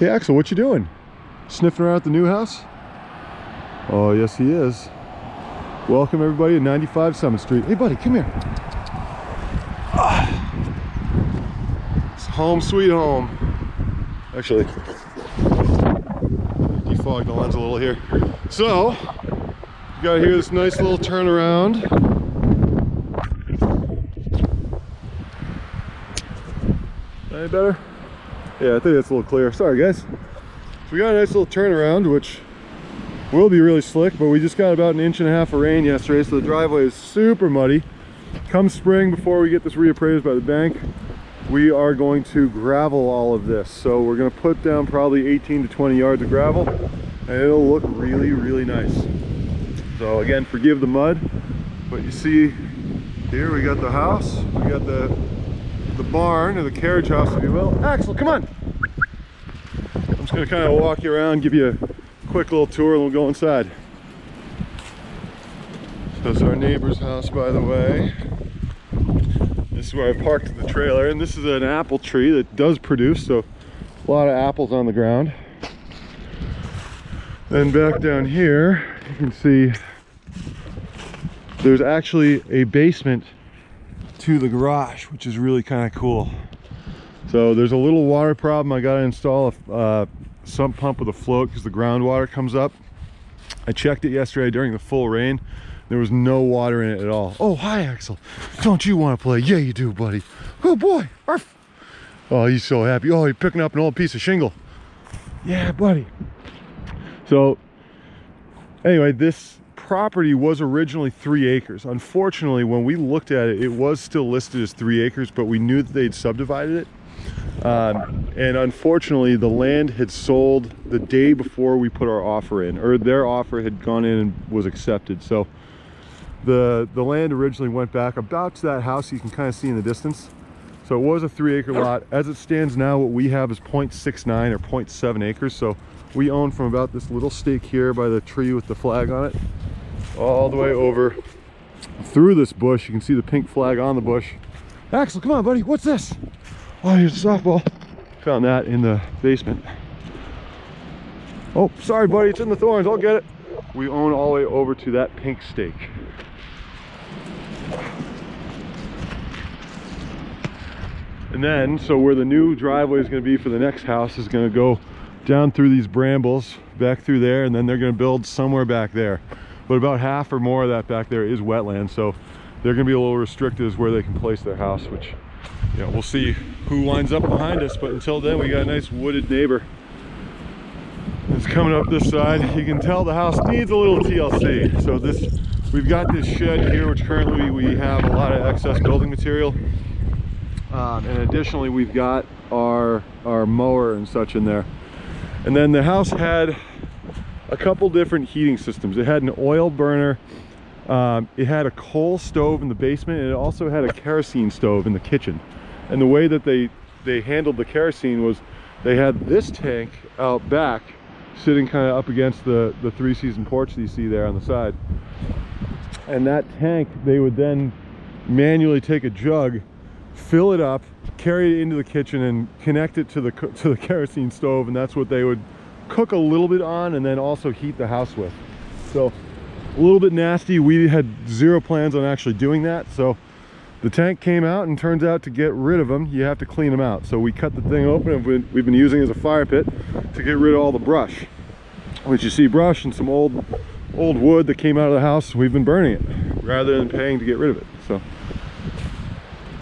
Hey Axel, what you doing? Sniffing around at the new house? Oh, yes he is. Welcome everybody to 95 Summit Street. Hey buddy, come here. It's home sweet home. Actually, defog the lens a little here. So, you got here this nice little turnaround. Any better? Yeah, I think that's a little clear. Sorry guys. So we got a nice little turnaround, which will be really slick, but we just got about an inch and a half of rain yesterday, so the driveway is super muddy. Come spring, before we get this reappraised by the bank, we are going to gravel all of this. So we're gonna put down probably 18 to 20 yards of gravel, and it'll look really, really nice. So again, forgive the mud, but you see here we got the house, we got the the barn or the carriage house if you will. Axel, come on. I'm just gonna kind of walk you around, give you a quick little tour and we'll go inside. So it's our neighbor's house by the way. This is where I parked the trailer and this is an apple tree that does produce so a lot of apples on the ground. Then back down here you can see there's actually a basement to the garage, which is really kind of cool. So there's a little water problem. I got to install a uh, sump pump with a float because the groundwater comes up. I checked it yesterday during the full rain. There was no water in it at all. Oh, hi, Axel. Don't you want to play? Yeah, you do, buddy. Oh, boy. Arf. Oh, he's so happy. Oh, he's picking up an old piece of shingle. Yeah, buddy. So, anyway, this property was originally three acres. Unfortunately, when we looked at it, it was still listed as three acres, but we knew that they'd subdivided it. Um, and unfortunately, the land had sold the day before we put our offer in, or their offer had gone in and was accepted. So the, the land originally went back about to that house you can kind of see in the distance. So it was a three acre lot. As it stands now, what we have is 0.69 or 0.7 acres. So we own from about this little stake here by the tree with the flag on it all the way over through this bush. You can see the pink flag on the bush. Axel, come on, buddy. What's this? Oh, here's a softball. Found that in the basement. Oh, sorry, buddy. It's in the thorns. I'll get it. We own all the way over to that pink stake. And then, so where the new driveway is going to be for the next house is going to go down through these brambles, back through there, and then they're going to build somewhere back there but about half or more of that back there is wetland so they're going to be a little restricted as where they can place their house which you know we'll see who winds up behind us but until then we got a nice wooded neighbor it's coming up this side. You can tell the house needs a little TLC so this we've got this shed here which currently we have a lot of excess building material. Um, and additionally we've got our our mower and such in there. And then the house had a couple different heating systems. It had an oil burner, um, it had a coal stove in the basement, and it also had a kerosene stove in the kitchen. And the way that they, they handled the kerosene was they had this tank out back sitting kind of up against the, the three season porch that you see there on the side. And that tank, they would then manually take a jug, fill it up, carry it into the kitchen and connect it to the, to the kerosene stove. And that's what they would cook a little bit on and then also heat the house with. So a little bit nasty. We had zero plans on actually doing that. So the tank came out and turns out to get rid of them, you have to clean them out. So we cut the thing open and we've been using as a fire pit to get rid of all the brush. Which you see brush and some old old wood that came out of the house, we've been burning it rather than paying to get rid of it. So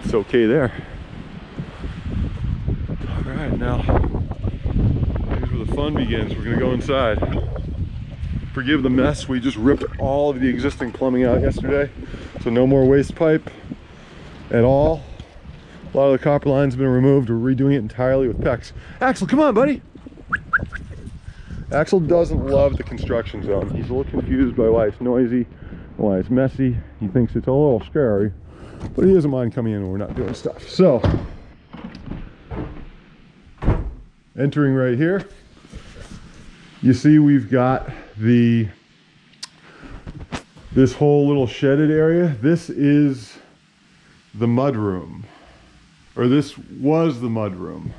it's okay there. All right, now fun begins. We're gonna go inside. Forgive the mess. We just ripped all of the existing plumbing out yesterday. So no more waste pipe at all. A lot of the copper lines have been removed. We're redoing it entirely with PEX. Axel, come on, buddy. Axel doesn't love the construction zone. He's a little confused by why it's noisy, why it's messy. He thinks it's a little scary, but he doesn't mind coming in when we're not doing stuff. So, entering right here, you see we've got the this whole little shedded area. This is the mud room or this was the mud room